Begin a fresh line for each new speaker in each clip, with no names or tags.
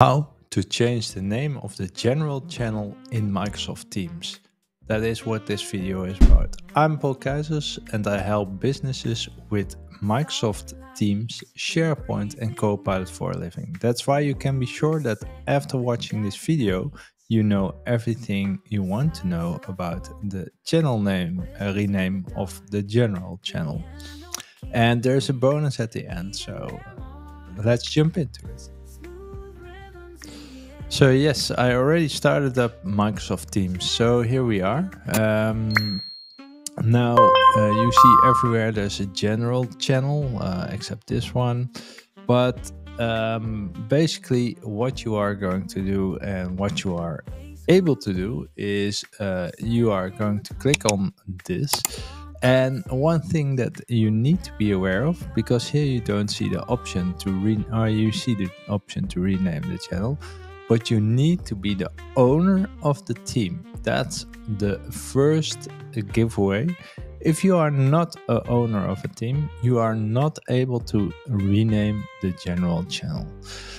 How to change the name of the general channel in Microsoft Teams. That is what this video is about. I'm Paul Keijzers and I help businesses with Microsoft Teams, SharePoint and Copilot for a living. That's why you can be sure that after watching this video, you know everything you want to know about the channel name, uh, rename of the general channel. And there's a bonus at the end, so let's jump into it. So yes, I already started up Microsoft Teams. So here we are. Um, now uh, you see everywhere there's a general channel, uh, except this one. But um, basically, what you are going to do and what you are able to do is uh, you are going to click on this. And one thing that you need to be aware of, because here you don't see the option to re, or you see the option to rename the channel but you need to be the owner of the team. That's the first giveaway. If you are not a owner of a team, you are not able to rename the general channel.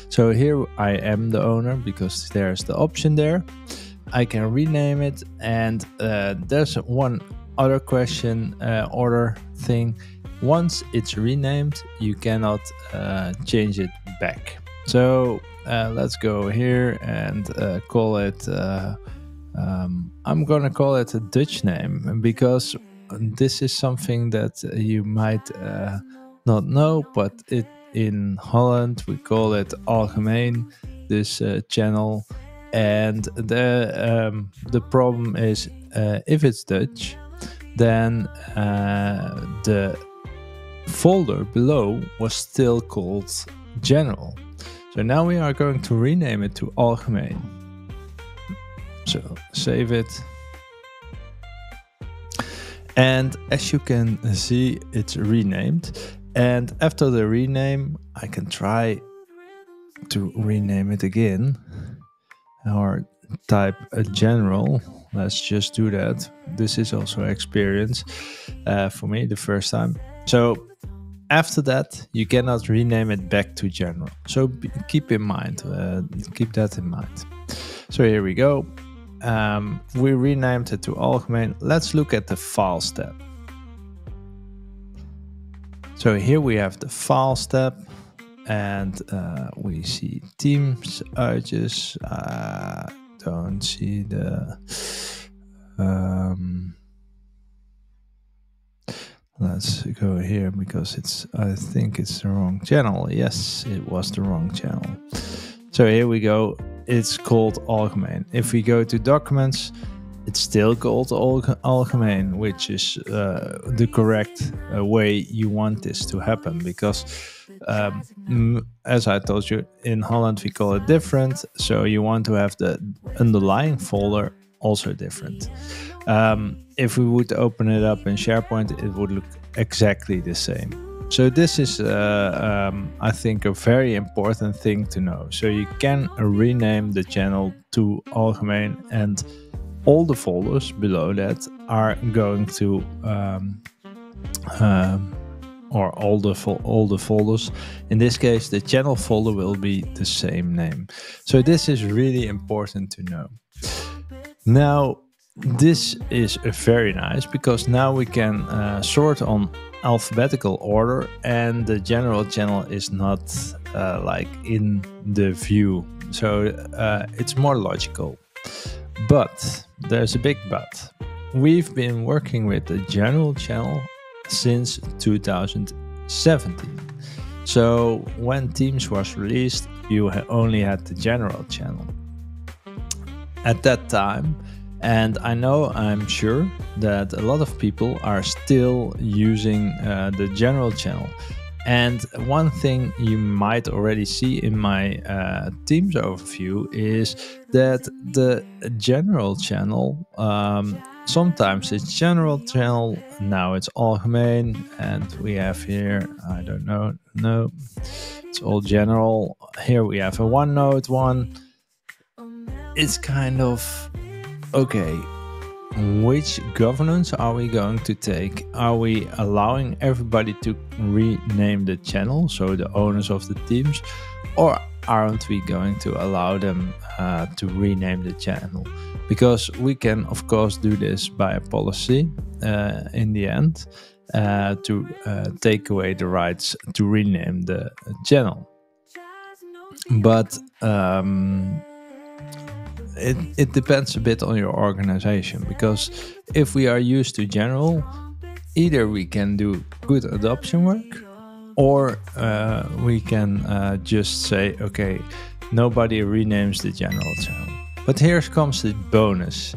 So here I am the owner because there's the option there. I can rename it, and uh, there's one other question uh, order thing. Once it's renamed, you cannot uh, change it back. So uh, let's go here and uh, call it. Uh, um, I'm gonna call it a Dutch name because this is something that you might uh, not know, but it in Holland we call it algemeen. This uh, channel, and the um, the problem is uh, if it's Dutch, then the folder below was still called general so now we are going to rename it to Algemeen. So save it. And as you can see, it's renamed. And after the rename, I can try to rename it again or type a general. Let's just do that. This is also experience uh, for me the first time. So after that, you cannot rename it back to general. So keep in mind, uh, keep that in mind. So here we go. Um, we renamed it to Algemeen. Let's look at the file step. So here we have the file step and uh, we see teams. I just uh, don't see the um, Let's go here because it's, I think it's the wrong channel. Yes, it was the wrong channel. So here we go. It's called Algemeen. If we go to documents, it's still called Algemeen, which is uh, the correct uh, way you want this to happen. Because, um, as I told you, in Holland we call it different. So you want to have the underlying folder also different. Um, if we would open it up in SharePoint, it would look exactly the same. So this is, uh, um, I think, a very important thing to know. So you can rename the channel to Algemeen and all the folders below that are going to, um, um, or all the all the folders. In this case, the channel folder will be the same name. So this is really important to know. Now, this is very nice because now we can uh, sort on alphabetical order and the general channel is not uh, like in the view. So uh, it's more logical. But there's a big but. We've been working with the general channel since 2017. So when Teams was released, you only had the general channel at that time. And I know, I'm sure, that a lot of people are still using uh, the general channel. And one thing you might already see in my uh, Teams overview is that the general channel, um, sometimes it's general channel, now it's algemeen, and we have here, I don't know, no, it's all general. Here we have a OneNote one it's kind of okay. Which governance are we going to take? Are we allowing everybody to rename the channel, so the owners of the teams, or aren't we going to allow them uh, to rename the channel? Because we can, of course, do this by a policy uh, in the end uh, to uh, take away the rights to rename the channel. But um, it, it depends a bit on your organization because if we are used to general, either we can do good adoption work or uh, we can uh, just say, okay, nobody renames the general channel. But here comes the bonus.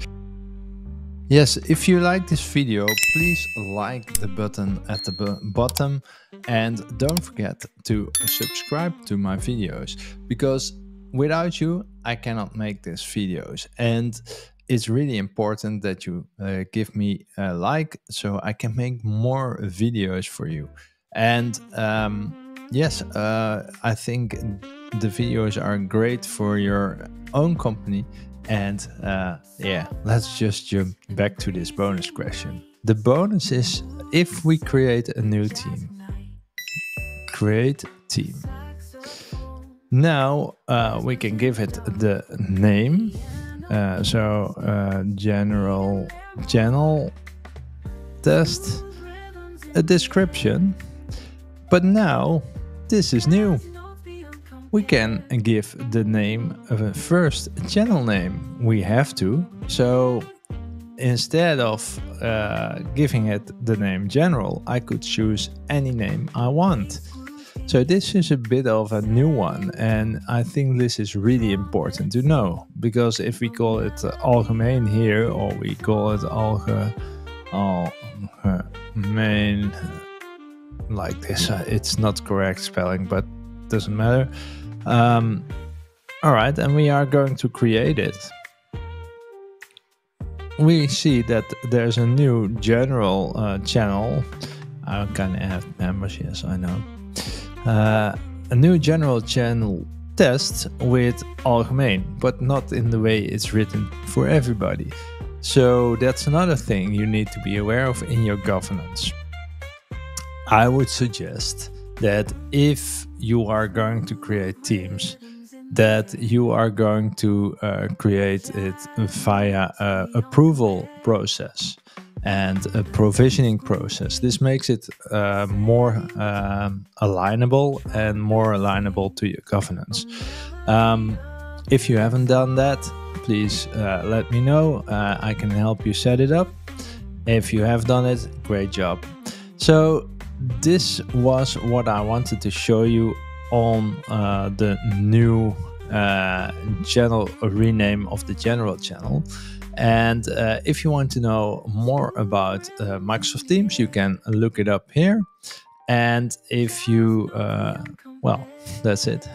Yes, if you like this video, please like the button at the bottom and don't forget to subscribe to my videos because without you, I cannot make these videos. And it's really important that you uh, give me a like so I can make more videos for you. And um, yes, uh, I think the videos are great for your own company. And uh, yeah, let's just jump back to this bonus question. The bonus is if we create a new team, create team. Now uh, we can give it the name. Uh, so uh, general channel test, a description but now this is new. We can give the name of a first channel name. We have to. So instead of uh, giving it the name general, I could choose any name I want. So this is a bit of a new one, and I think this is really important to know because if we call it uh, algemeen here, or we call it alge, algemeen like this. Uh, it's not correct spelling, but doesn't matter. Um, all right, and we are going to create it. We see that there's a new general uh, channel. I can add members, yes, I know. Uh, a new general channel test with algemeen, but not in the way it's written for everybody. So that's another thing you need to be aware of in your governance. I would suggest that if you are going to create teams, that you are going to uh, create it via a approval process and a provisioning process. This makes it uh, more um, alignable and more alignable to your governance. Um, if you haven't done that, please uh, let me know. Uh, I can help you set it up. If you have done it, great job. So this was what I wanted to show you on uh, the new uh, channel rename of the general channel. And uh, if you want to know more about uh, Microsoft Teams, you can look it up here. And if you, uh, well, that's it.